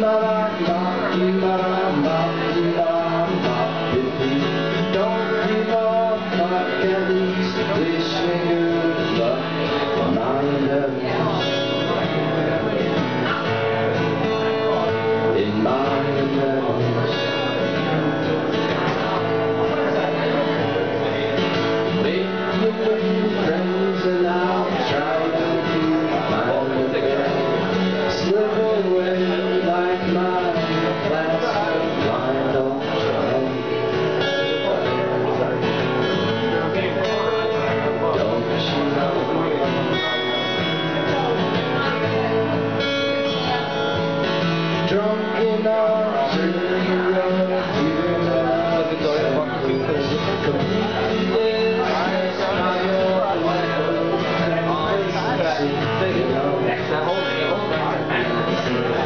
la la la la la la Thank you.